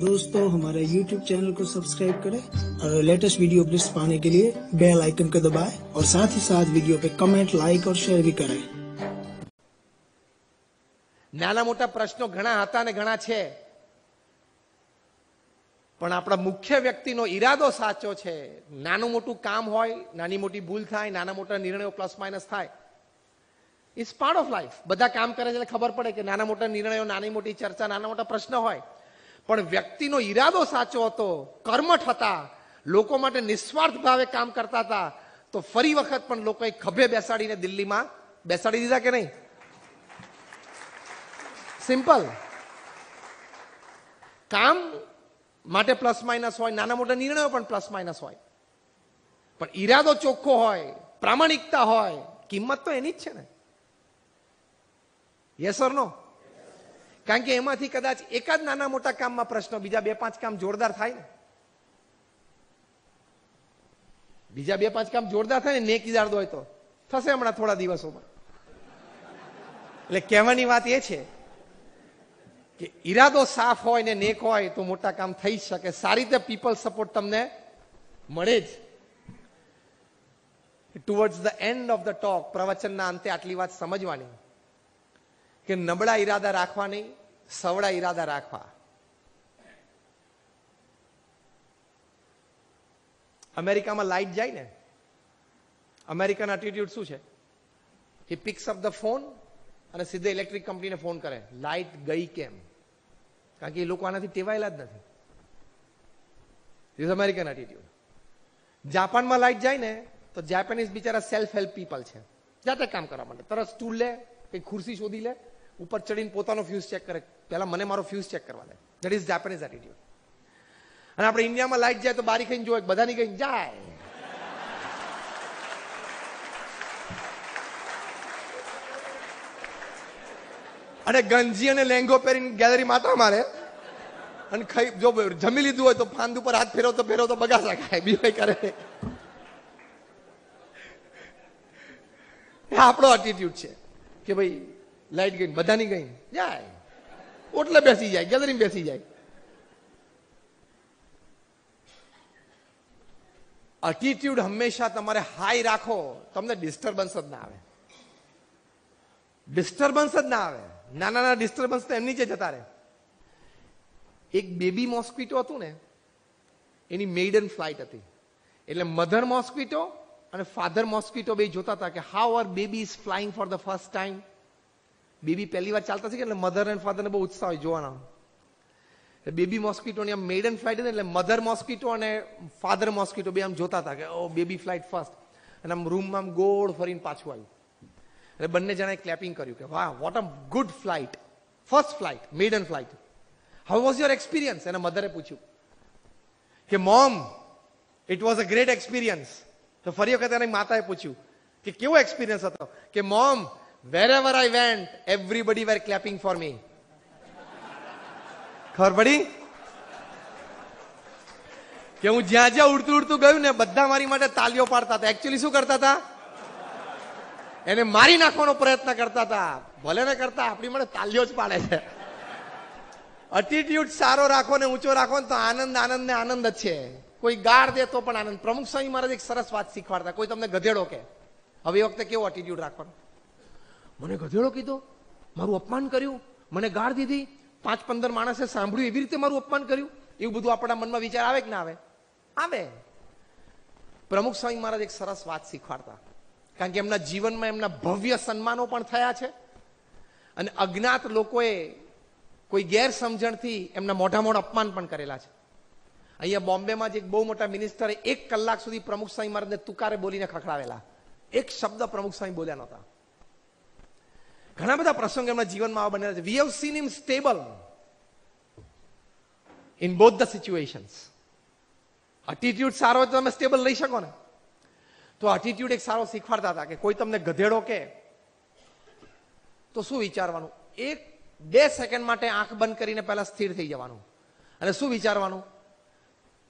दोस्तों हमारे YouTube channel को सब्सक्राइब करें और लेटेस्ट वीडियो अपडेट्स पाने के लिए बेल आइकन को दबाएं और साथ ही साथ वीडियो पे कमेंट लाइक और शेयर भी करें નાના મોટા પ્રશ્નો ઘણા હતા ને ઘણા છે પણ આપણા મુખ્ય વ્યક્તિનો ઈરાદો સાચો છે નાનું મોટું કામ હોય નાની મોટી ભૂલ થાય નાના મોટા નિર્ણયો પ્લસ માઇનસ થાય ઇટ્સ પાર્ટ ઓફ લાઈફ બધા કામ કરે છે એટલે ખબર પડે કે નાના મોટા નિર્ણયો નાની મોટી ચર્ચા નાના મોટા પ્રશ્ન હોય પણ વ્યક્તિનો ઈરાદો સાચો હતો, કર્મઠ હતા, લોકો માટે નિસ્વાર્થ ભાવે કામ કરતા હતા, તો ફરી વખત પણ લોકોએ ખભે બેસાડીને દિલ્હીમાં બેસાડી દીધા કે નહીં? સિમ્પલ કામ માટે પ્લસ માઇનસ હોય, નાના મોટા નિર્ણયો પણ પ્લસ માઇનસ હોય. પણ ઈરાદો ચોખ્ખો હોય, પ્રામાણિકતા હોય, કિંમત તો એની જ છે ને. યસ નો કારણ કે એમાંથી કદાચ એકાદ નાના મોટા કામમાં પ્રશ્નો, બીજા બે પાંચ કામ જોરદાર થાય ને. બીજા બે પાંચ કામ જોરદાર થાય ને, નેક ઈરાદો હોય તો. થશે હમણાં થોડા દિવસોમાં. એટલે કહેવાની વાત એ છે કે ઈરાદો સાફ હોય ને નેક હોય તો મોટા કામ થઈ જ શકે. સારી રીતે પીપલ સપોર્ટ તમને મળે જ. Towards the end of the talk પ્રવચનના અંતે આટલી વાત સમજવાની. કે નબળા ઈરાદા રાખવા નહીં. સવડા ઈરાદા રાખવા. અમેરિકામાં લાઈટ જાય ને, અમેરિકન એટીટ્યુડ શું છે? He picks up the phone અને સીધે ઇલેક્ટ્રિક કંપનીને ફોન કરે. લાઈટ ગઈ કેમ? કારણ કે એ લોકો આનાથી ટેવાયેલા જ નથી. ઇઝ અમેરિકન એટીટ્યુડ જાપાનમાં લાઈટ જાય ને, તો જાપાનીઝ બિચારા સેલ્ફ હેલ્પ પીપલ છે. જાતે કામ કરવા માટે તરત સ્ટૂલ લે, કઈ ખુરશી શોધી લે, ઉપર ચડીને પોતાનો ફ્યુઝ ચેક કરે. પહેલા મને મારો ફ્યુઝ ચેક કરવા દે. દેટ ઇઝ જાપાનીઝ એટીટ્યુડ અને આપણે ઇન્ડિયામાં લાઈટ જાય તો બારી ખાઈને જોઈએ બધાની કઈ જાય. અને ગંજી અને લેંગો પહેરીને ગેલેરી માતા મારે. અને ખાઈ, જો જમી લીધું હોય તો ફાંદ ઉપર હાથ ફેરવતો ફેરવતો બગાસા ખાય. બીજું કરે આપણો એટીટ્યુડ છે કે ભાઈ લાઈટ ગઈ બધાની ગઈ જાય. ઓટલે બેસી જાય ગેલેરી બેસી જાય. એટીટ્યુડ હંમેશા તમારે હાઈ રાખો, તમને ડિસ્ટર્બન્સ જ ના આવે. ડિસ્ટર્બન્સ જ ના આવે. નાના નાના ડિસ્ટર્બન્સ તો એમની જ જતા રહે. એક બેબી મોસ્કીટો હતું ને, એની મેઇડન ફ્લાઇટ હતી. એટલે મધર મોસ્કીટો અને ફાધર મોસ્કીટો બે જોતા હતા કે how are baby is flying for the first time baby પહેલી વાર ચાલતા શીખે એટલે મધર એન્ડ ફાધરને બહુ ઉત્સાહ હોય જોવાના. એટલે બેબી મોસ્કીટોની આમ મેડન ફ્લાઇટ એટલે મધર મોસ્કીટો અને ફાધર મોસ્કીટો બે આમ જોતા હતા કે ઓ બેબી ફ્લાઇટ ફર્સ્ટ અને આમ રૂમમાં આમ ગોળ ફરીને પાછું આવ્યું. એટલે બંને જણાએ ક્લેપિંગ કર્યું કે, વાહ what a good flight first flight maiden flight how was your experience એના મધરે પૂછ્યું કે mom it was a great experience તો ફરી વખત એની માતાએ પૂછ્યું કે, કેવો એક્સપિરિયન્સ હતો? કે mom ever I went everybody were clapping for me ખબર પડી કે હું જ્યાં જ્યાં ઉડતું ઉડતું ગયું ને બધા મારી માટે તાલીઓ પાડતા હતા. એકચ્યુઅલી શું કરતા હતા? એને મારી નાખવાનો પ્રયત્ન કરતા હતા. ભલે ને કરતા, આપણી માટે તાલીઓ જ પાડે છે. અટીટ્યુડ સારો રાખો ને ઊંચો રાખો ને તો આનંદ આનંદ ને આનંદ જ છે. કોઈ ગાળ દે તો પણ આનંદ. પ્રમુખ સ્વામી મહારાજ એક સરસ વાત શીખવાડતા. કોઈ તમને ગધેડો કે, હવે વખતે કેવો એટીટ્યુડ રાખવાનો? મને ગધેડો કીધો. મારું અપમાન કર્યું. મને ગાળ દીધી. પાંચ પંદર માણસે સાંભળ્યું એવી રીતે મારું અપમાન કર્યું. એવું બધું આપણા મનમાં વિચાર આવે કે ના આવે? આવે. પ્રમુખ સ્વામી મહારાજ એક સરસ વાત શીખવાડતા. કારણ કે એમના જીવનમાં એમના ભવ્ય સન્માનો પણ થયા છે. અને અજ્ઞાત લોકોએ કોઈ ગેરસમજણથી એમના મોઢા મોઢ અપમાન પણ કરેલા છે. અહીંયા બોમ્બેમાં જ એક બહુ મોટા મિનિસ્ટરે એક કલાક સુધી પ્રમુખ સ્વામી મહારાજને તુકારે બોલીને ખખડાવેલા. એક શબ્દ પ્રમુખ સ્વામી બોલ્યા નહોતા. ઘણા બધા પ્રસંગ એમના જીવનમાં આવા બનેલા છે. We have seen em stable in both the situations attitude સારો તો તમે સ્ટેબલ રહી શકો ને. તો એટીટ્યુડ એક સારો શીખવાડતા હતા કે કોઈ તમને ગધેડો કે, તો શું વિચારવાનું? એક બે સેકન્ડ માટે આંખ બંધ કરીને પહેલા સ્થિર થઈ જવાનું. અને શું વિચારવાનું?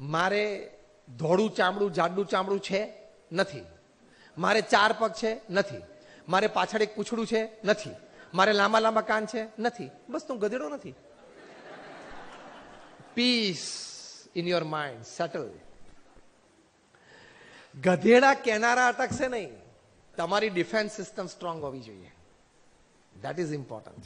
મારે ધોળું ચામડું જાડું ચામડું છે? નથી. મારે ચાર પગ છે? નથી. મારે પાછળ એક પૂછડું છે? નથી. મારે લાંબા લાંબા કાન છે? નથી. બસ તું ગધેડો નથી. Peace in your mind settle ગધેડા કેનારા અટકશે નહીં. તમારી ડિફેન્સ સિસ્ટમ સ્ટ્રોંગ હોવી જોઈએ. દેટ ઇઝ ઇમ્પોર્ટન્ટ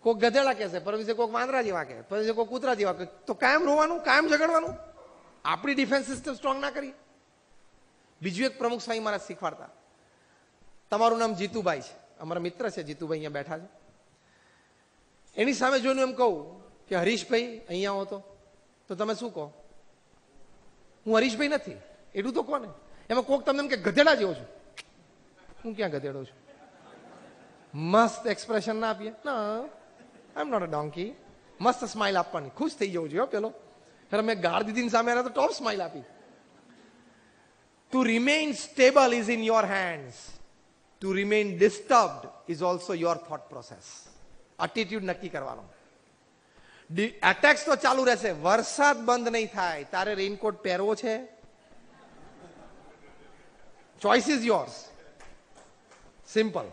કોઈ ગધેડા કહેશે પરવીસે કોઈક વાંદરા જેવા કહે પરવીસે કોઈ કૂતરા જેવા કહે. તો કાયમ રોવાનું, કાયમ ઝઘડવાનું? આપણી ડિફેન્સ સિસ્ટમ સ્ટ્રોંગ ના કરી? બીજું એક પ્રમુખ સ્વામી મારા શીખવાડતા. તમારું નામ જીતુભાઈ છે. અમારા મિત્ર છે જીતુભાઈ અહીંયા બેઠા છે. એની સામે જોઈને એમ કહું કે હરીશભાઈ અહીંયા હો તો. તમે શું કહો? હું હરીશભાઈ નથી. એટલું તો કોને? એમાં કોક તમને એમ કે ગધેડા જેવો છું. હું ક્યાં ગધેડો છું? મસ્ત એક્સપ્રેશન ના આપીએ. ના I am not a donkey મસ્ત સ્માઇલ આપવાની. ખુશ થઈ જવું જોઈએ પેલો. ખરે મેં ગાળ દીદીની સામે આવ્યા તો ટોપ સ્માઇલ આપી. To remain stable is in your hands to remain disturbed is also your thought process attitude નક્કી કરવાનો. એટેક્સ તો ચાલુ રહેશે. વરસાદ બંધ નહીં થાય. તારે રેઇનકોટ પહેરવો છે? Choice is yours simple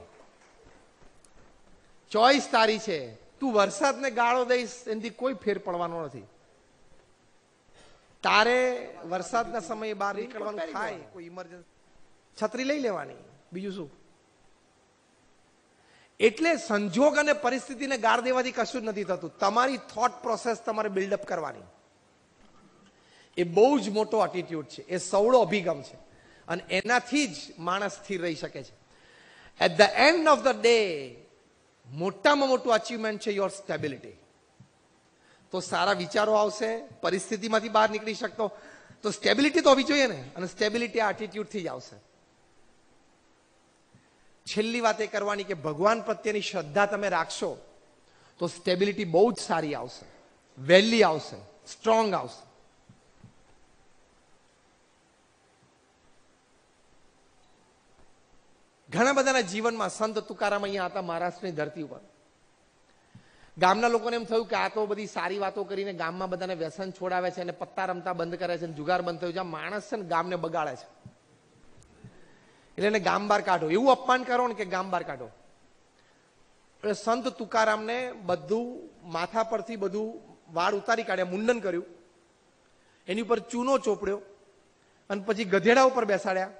choice તારી છે. તું વરસાદને ગાળો દઈશ એનાથી કોઈ ફેર પડવાનો નથી. તારે વરસાદના સમયે બહાર નીકળવાનું થાય કોઈ ઇમરજન્સી છત્રી લઈ લેવાની. બીજું શું? એટલે સંજોગ અને પરિસ્થિતિને ગાળ દેવાથી કશું જ નથી થતું. તમારી થોટ પ્રોસેસ તમારે બિલ્ડઅપ કરવાની. એ બહુ જ મોટો એટીટ્યુડ છે. એ સવળો અભિગમ છે. અને એનાથી જ માણસ સ્થિર રહી શકે છે. At the end of the day મોટામાં મોટું અચીવમેન્ટ છે યોર સ્ટેબિલિટી તો સારા વિચારો આવશે, પરિસ્થિતિમાંથી બહાર નીકળી શકતો. તો સ્ટેબિલિટી તો હોવી જોઈએ ને? અને સ્ટેબિલિટી આ એટીટ્યુડથી જ આવશે. છેલ્લી વાત એ કરવાની કે ભગવાન પ્રત્યેની શ્રદ્ધા તમે રાખશો, તો સ્ટેબિલિટી બહુ જ સારી આવશે વહેલી આવશે સ્ટ્રોંગ આવશે. ઘણા બધાના જીવનમાં સંત તુકારામ અહીંયા હતા મહારાષ્ટ્રની ધરતી ઉપર. ગામના લોકોને એમ થયું કે આ તો બધી સારી વાતો કરીને ગામમાં બધાને વ્યસન છોડાવે છે અને પત્તા રમતા બંધ કરે છે જુગાર બંધ થયું છે. માણસ છે ને ગામને બગાડે છે. એટલે એને ગામ બહાર કાઢો. એવું અપમાન કરો ને કે ગામ બહાર કાઢો. એટલે સંત તુકારામને બધું માથા પરથી બધું વાળ ઉતારી કાઢ્યા, મુંડન કર્યું. એની ઉપર ચૂનો ચોપડ્યો અને પછી ગધેડા ઉપર બેસાડ્યા.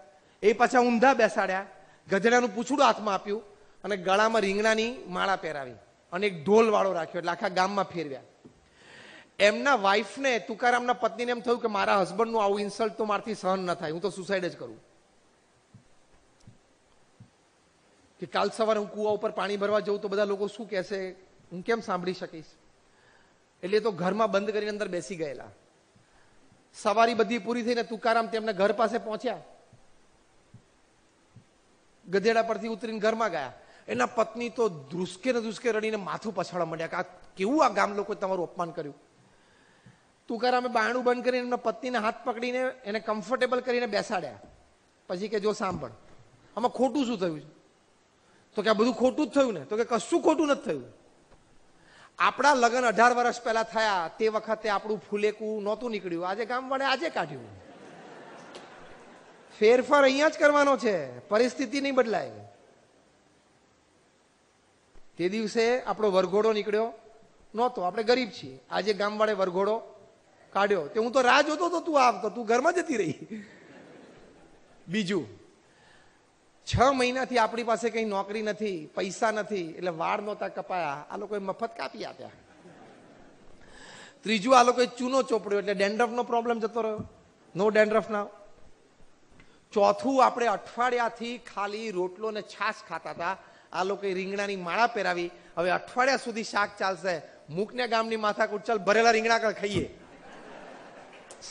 એ પાછા ઊંધા બેસાડ્યા. ગધેડાનું પૂછડું હાથમાં આપ્યું અને ગળામાં રીંગણાની માળા પહેરાવી અને એક ઢોલ વાળો રાખ્યો એટલે આખા ગામમાં ફેરવ્યા. એમના વાઈફને તુકારામના પત્નીને એમ થયું કે મારા હસબન્ડનું આવું ઇન્સલ્ટ તો મારથી સહન ન થાય. હું તો સુસાઇડ જ કરું. કે કાલ સવારે હું કુવા ઉપર પાણી ભરવા જઉં તો બધા લોકો શું કહેશે? હું કેમ સાંભળી શકીશ? એટલે તો ઘરમાં બંધ કરીને અંદર બેસી ગયેલા. સવારી બધી પૂરી થઈને તુકારામ તેમના ઘર પાસે પહોંચ્યા. ગધેડા પરથી ઉતરીને ઘરમાં ગયા. એના પત્ની તો ધ્રુસકે ને ધ્રુસકે રડીને માથું પછાડવા માંડ્યા કે આ કેવું આ ગામ લોકોએ તમારું અપમાન કર્યું? તુકારામે બાયણું બંધ કરીને એમના પત્નીને હાથ પકડીને એને કમ્ફર્ટેબલ કરીને બેસાડ્યા. પછી કે, જો સાંભળ, આમાં ખોટું શું થયું છે? તો કે આ બધું ખોટું જ થયું ને? તો કે કશું ખોટું નથી થયું. આપણા લગ્ન અઢાર વર્ષ પહેલા થયા, તે વખતે આપણું ફૂલેકું નહોતું નીકળ્યું. આજે ગામ વાળે આજે કાઢ્યું. ફેરફાર અહીંયા જ કરવાનો છે. પરિસ્થિતિ નહીં બદલાય. તે દિવસે આપણો વરઘોડો નીકળ્યો. નહોતો. આપણે ગરીબ છીએ. આજે ગામ વાળે વરઘોડો કાઢ્યો. તે હું તો રાહ જોતો તો તું આવતો તું ઘરમાં જતી રહી. બીજું. છ મહિનાથી આપણી પાસે કઈ નોકરી નથી, પૈસા નથી, એટલે વાળ નહોતા કપાયા. આ લોકોએ મફત કાપી આપ્યા. ત્રીજું, આ લોકોએ ચૂનો ચોપડ્યો એટલે ડેન્ડ્રફનો પ્રોબ્લેમ જતો રહ્યો. નો ડેન્ડ્રફ ના ચોથું, આપણે અઠવાડિયાથી ખાલી રોટલો ને છાશ ખાતા હતા. આ લોકોએ રીંગણાની માળા પહેરાવી. હવે અઠવાડિયા સુધી શાક ચાલશે. મૂકને ગામની માથા ચાલ, ભરેલા રીંગણા કર ખાઈએ.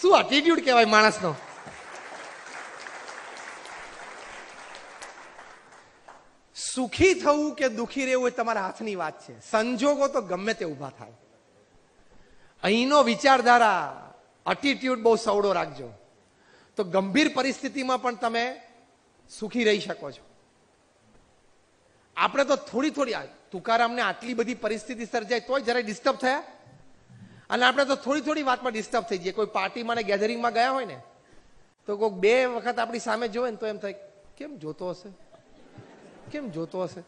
શું એટીટ્યુડ કહેવાય માણસનો? સુખી થવું કે દુખી રહેવું એ તમારા હાથની વાત છે. સંજોગો તો ગમે તે ઊભા થાય. અહીંનો વિચારધારા એટીટ્યુડ બહુ સવડો રાખજો. તો ગંભીર પરિસ્થિતિમાં પણ તમે સુખી રહી શકો છો. આપણે તો થોડી થોડી તુકારામને આટલી બધી પરિસ્થિતિ સર્જાય તોય જરાય ડિસ્ટર્બ થયા? અને આપણે તો થોડી થોડી વાતમાં ડિસ્ટર્બ થઈ જઈએ. કોઈ પાર્ટીમાં ને ગેધરિંગમાં ગયા હોય ને, તો કોઈક બે વખત આપણી સામે જોવે ને તો એમ થાય, કેમ જોતો હશે? કેમ જોતો હશે?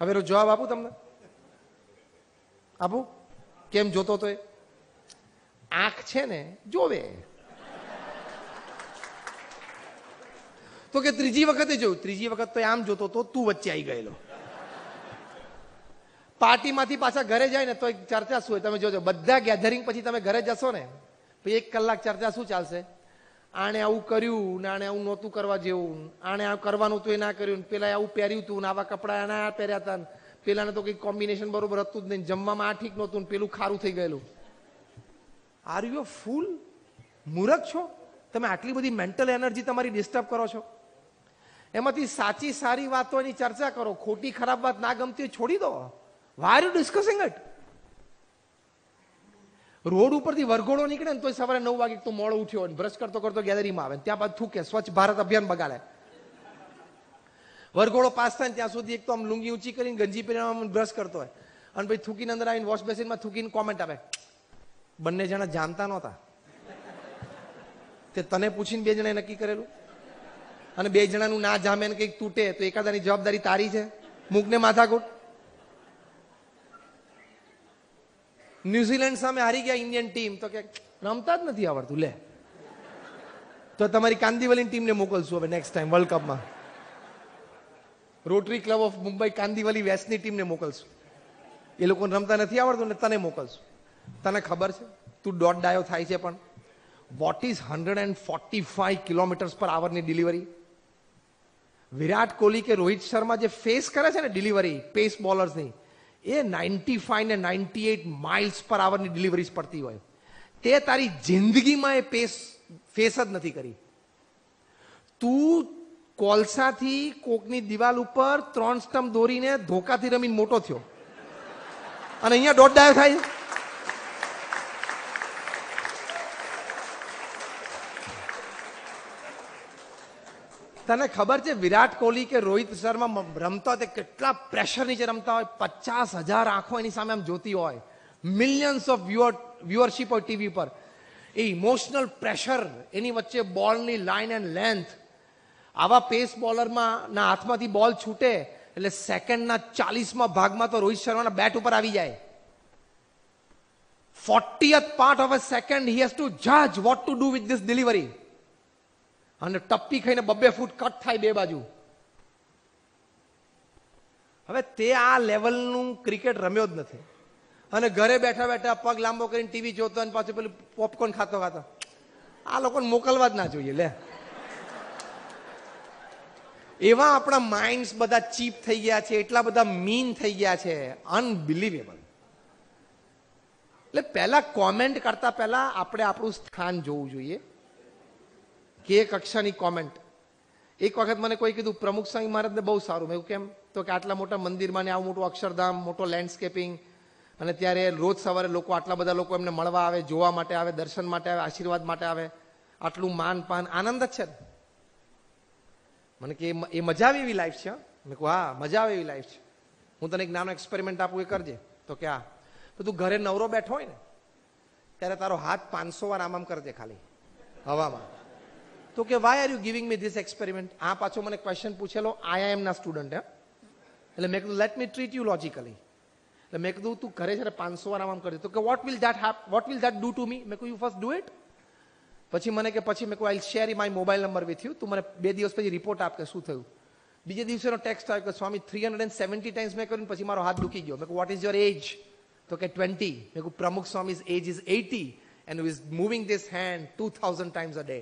હવે એનો જવાબ આપું તમને? આપું? કેમ જોતો તો એ? આંખ છે ને જોવે. તો કે ત્રીજી વખતે જોયું. ત્રીજી વખત તો આમ જોતો તો તું વચ્ચે આવી ગયેલો. પાર્ટીમાંથી પાછા ઘરે જાય ને તો એક ચર્ચા શું હોય? તમે જોજો, બધા ગેધરિંગ પછી તમે ઘરે જશો ને પછી એક કલાક ચર્ચા શું ચાલશે? આણે આવું કર્યું ને આણે આવું નહોતું કરવા જેવું. આણે આ કરવાનું હતું એ ના કર્યું પેલા આવું પહેર્યું હતું ને આવા કપડા એના આ પહેર્યા હતા પેલાને તો કંઈક કોમ્બિનેશન બરોબર હતું જ નહીં જમવામાં આ ઠીક નહોતું પેલું ખારું થઈ ગયેલું. આર યુ ફૂલ મૂરખ છો? તમે આટલી બધી મેન્ટલ એનર્જી તમારી ડિસ્ટર્બ કરો છો? એમાંથી સાચી સારી વાતોની ચર્ચા કરો. ખોટી ખરાબ વાત ના ગમતી છોડી દો. Why you discussing it road ઉપરથી વરઘોડો નીકળે ને તો સવારે નવ વાગે તો મોડો ઉઠ્યો હોય બ્રશ કરતો કરતો ગેલેરીમાં આવે ત્યાં બાદ થૂકે, સ્વચ્છ ભારત અભિયાન બગાડે. વરઘોડો પાસ થાય ત્યાં સુધી એક તો આમ લુંગી ઊંચી કરીને, ગંજી પહેરીને બ્રશ કરતો હોય. અને પછી થૂકીને અંદર આવીને વોશ બેસીનમાં થૂકીને કોમેન્ટ આપે. બંને જણા જાણતા નહોતા. તે તને પૂછીને બે જણાએ નક્કી કરેલું? અને બે જણાનું ના જામે ને કંઈક તૂટે તો એકાદાની જવાબદારી તારી છે. મૂકને માથાકૂટ. ન્યુઝીલેન્ડ સામે હારી ગયા ઇન્ડિયન ટીમ. તો કે, રમતા જ નથી આવડતું, લે. તો તમારી કાંદીવલીની ટીમને મોકલશું હવે નેક્સ્ટ ટાઈમ વર્લ્ડ કપમાં rotary club of Mumbai Kandivali વેસ્ટની ટીમને મોકલશું. એ લોકોને રમતા નથી આવડતું ને તને મોકલશું. તને ખબર છે? તું ડોટ ડાયો થાય છે પણ. What is hundred and forty five kilometres પર આવરની ડિલિવરી વિરાટ કોહલી કે રોહિત શર્મા જે ફેસ કરે છે ને ડિલિવરી પેસ બોલર્સની એ નાઇન્ટી ફાઈવ ને નાઇન્ટી એઇટ માઇલ્સ પર આવરની ડિલિવરીઝ પડતી હોય. તે તારી જિંદગીમાં એ પેસ ફેસ જ નથી કરી. તું કોલસાથી કોકની દિવાલ ઉપર ત્રણ સ્ટમ્પ દોરીને ધોકાથી રમીને મોટો થયો. અને અહીંયા દોઢ ડાયો થાય. તને ખબર છે વિરાટ કોહલી કે રોહિત શર્મા રમતા તે કેટલા પ્રેશર નીચે રમતા હોય? પચાસ હજાર આંખો એની સામે આમ જોતી હોય. મિલિયન્સ ઓફ વ્યુઅર વ્યુઅરશીપ હોય ટીવી પર. એ ઇમોશનલ પ્રેશર એની વચ્ચે બોલની લાઇન એન્ડ લેન્થ આવા પેસ બોલરમાં ના હાથમાંથી બોલ છૂટે, એટલે સેકન્ડના ચાલીસમાં ભાગમાં તો રોહિત શર્માના બેટ ઉપર આવી જાય. Fortieth part of a second he has to જજ what to do with this delivery અને ટપ્પી ખાઈને બબ્બે ફૂટ કટ થાય બે બાજુ. હવે તે આ લેવલનું ક્રિકેટ રમ્યો જ નથી. અને ઘરે બેઠા બેઠા પગ લાંબો કરીને ટીવી જોતો અને પાછું પેલું પોપકોર્ન ખાતો ખાતો. આ લોકોને મોકલવા જ ના જોઈએ, લે. એવા આપણા માઇન્ડ્સ બધા ચીપ થઈ ગયા છે, એટલા બધા મીન થઈ ગયા છે. અનબિલીવેબલ એટલે પહેલા કોમેન્ટ કરતા પહેલા આપણે આપણું સ્થાન જોવું જોઈએ. કે કક્ષાની કોમેન્ટ એક વખત મને કોઈ કીધું, પ્રમુખ સ્વામી મહારાજને બહુ સારું. મેં કેમ? તો કે આટલા મોટા મંદિરમાં ને આવું મોટું અક્ષરધામ, મોટો લેન્ડસ્કેપિંગ અને ત્યારે રોજ સવારે લોકો આટલા બધા લોકો એમને મળવા આવે, જોવા માટે આવે, દર્શન માટે આવે, આશીર્વાદ માટે આવે. આટલું માન પાન, આનંદ જ છે મને કે, એ મજા આવે એવી લાઈફ છે મેં કહું હા, મજા આવે એવી લાઈફ છે. હું તને એક નાનો એક્સપેરિમેન્ટ આપું, એ કરજે. તો કે, હા. તો તું ઘરે નવરો બેઠો હોય ને, ત્યારે તારો હાથ પાંચસો વાર આમ આમ કરજે ખાલી, હવામાં. તો કે why are you giving me this experiment આ પાછો મને ક્વેશ્ચન પૂછેલો આઈઆઈએમ ના સ્ટુડન્ટ હે એટલે મેં કીધું let me treat you logically એટલે મેં કીધું, તું ઘરે છે પાંચસો વાર આમ આમ તો કે what will that hap what will that do to me મેં કહ્યું યુ ફર્સ્ટ ડુ ઇટ પછી મને કે, પછી મેં કહ્યું I share my mobile number with you તું મને બે દિવસ પછી રિપોર્ટ આપ કે શું થયું. બીજે દિવસેનો ટેક્સ્ટ આવ્યો કે Swami three hundred and seventy times મેં કર્યું પછી મારો હાથ દુખી ગયો. મેં વોટ ઇઝ યોર એજ તો કે ટ્વેન્ટી મેં કહું Pramukh Swami age is eighty and is moving this hand two thousand times a day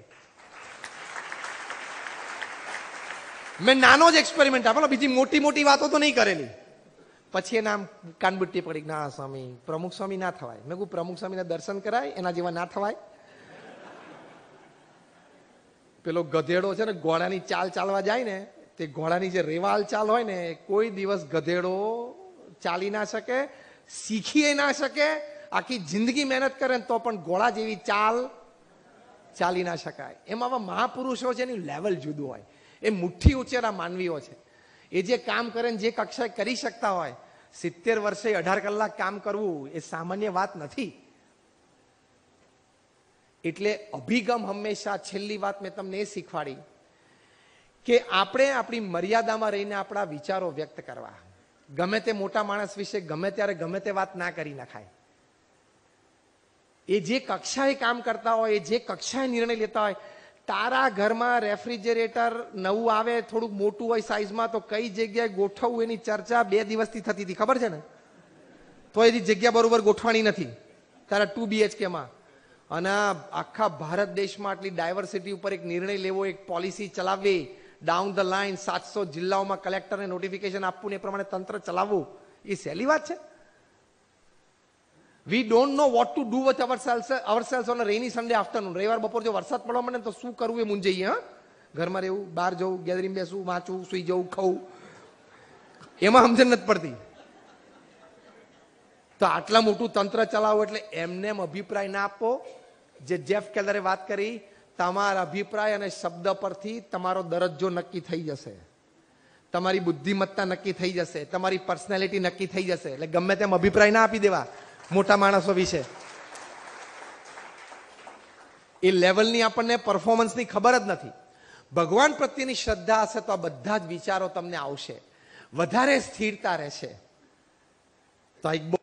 મેં નાનો જ એક્સપેરિમેન્ટ આપેલો બીજી મોટી મોટી વાતો તો નહીં કરેલી. પછી એના આમ કાનબુટ્ટી પડી ના, સ્વામી, પ્રમુખ સ્વામી ના થવાય. મેં કહું પ્રમુખ સ્વામીના દર્શન કરાય, એના જેવા ના થવાય. પેલો ગધેડો છે ને ઘોડાની ચાલ ચાલવા જાય ને, તે ઘોડાની જે રેવાલ ચાલ હોય ને કોઈ દિવસ ગધેડો ચાલી ના શકે શીખી ના શકે, આખી જિંદગી મહેનત કરે તો પણ ઘોડા જેવી ચાલ ચાલી ના શકાય. એમાં મહાપુરુષો છે એનું લેવલ જુદું હોય. એ મુઠ્ઠી ઉચેરા માનવીઓ છે. એ જે કામ કરે ને જે કક્ષાએ કરી શકતા હોય, સિત્તેર વર્ષે અઢાર કલાક કામ કરવું એ સામાન્ય વાત નથી. એટલે અભિગમ હંમેશા છેલ્લી વાત મેં તમને એ શીખવાડી કે આપણે આપણી મર્યાદામાં રહીને આપણા વિચારો વ્યક્ત કરવા. ગમે તે મોટા માણસ વિશે ગમે ત્યારે ગમે તે વાત ના કરી નખાય. એ જે કક્ષાએ કામ કરતા હોય, એ જે કક્ષાએ નિર્ણય લેતા હોય તારા ઘરમાં રેફ્રિજરેટર નવું આવે, થોડુંક મોટું હોય સાઈઝમાં તો કઈ જગ્યાએ ગોઠવવું એની ચર્ચા બે દિવસથી થતી હતી, ખબર છે ને? તો એની જગ્યા બરોબર ગોઠવાની નથી, તારા ટુ બીએચકેમાં અને આખા ભારત દેશમાં આટલી ડાયવર્સિટી ઉપર એક નિર્ણય લેવો, એક પોલિસી ચલાવવી ડાઉન ધ લાઇન સાતસો જિલ્લાઓમાં કલેક્ટરને નોટિફિકેશન આપવું એ પ્રમાણે તંત્ર ચલાવવું, એ સહેલી વાત છે? We don't know what to do with our sales our sales on rainy Sunday afternoon રવિવાર બપોર જો વરસાદ પડવા માંડે તો શું કરવું એ મૂંઝાઈએ, હા? ઘરમાં રહેવું, બહાર જવું ગેધરિંગ બેસવું, વાંચવું, સુઈ જવું, ખાવું. એમાં સમજણ નથી પડતી. તો આટલા મોટું તંત્ર ચલાવો એટલે એમને એમ અભિપ્રાય ના આપો. જે જેફ કેલરે વાત કરી, તમારા અભિપ્રાય અને શબ્દ પરથી તમારો દરજ્જો નક્કી થઈ જશે. તમારી બુદ્ધિમત્તા નક્કી થઈ જશે. તમારી પર્સનાલિટી નક્કી થઈ જશે. એટલે ગમે તેમ અભિપ્રાય ના આપી દેવા. મોટા માણસો વિશે. એ લેવલની આપણને પરફોર્મન્સની ખબર જ નથી. ભગવાન પ્રત્યેની શ્રદ્ધા હશે તો આ બધા જ વિચારો તમને આવશે. વધારે સ્થિરતા રહેશે. તો એક